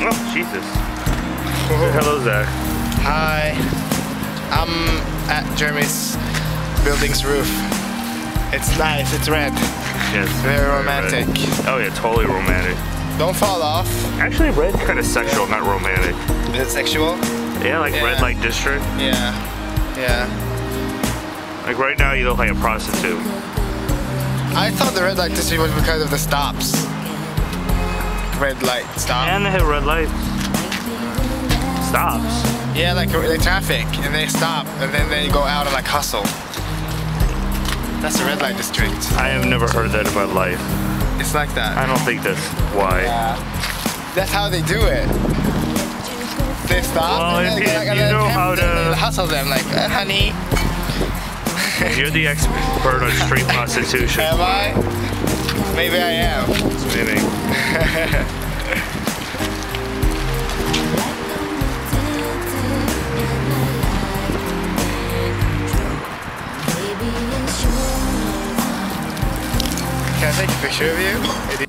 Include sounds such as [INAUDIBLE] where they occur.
Oh, Jesus. Hello, Zack. Hi. I'm at Jeremy's building's roof. It's nice, it's red. Yes. Very romantic. red. Oh yeah, totally romantic. Don't fall off. Actually, red's kind of sexual, not romantic. Is it sexual? Yeah, like Yeah. red light district. Yeah. Yeah. Like right now, you look like a prostitute. I thought the red light district was because of the stops. Red light stop. And they hit red light. Stops. Yeah, like the traffic, and they stop, and then they go out and like hustle. That's the red light district. I have never heard that in my life. It's like that. I don't think that's why. Yeah. That's how they do it. They stop Well, and then, you- like, you then know how to- hustle them like, uh, honey, [LAUGHS] You're the expert on street [LAUGHS] prostitution. am I? Maybe I am. Maybe. Can I take a picture of you?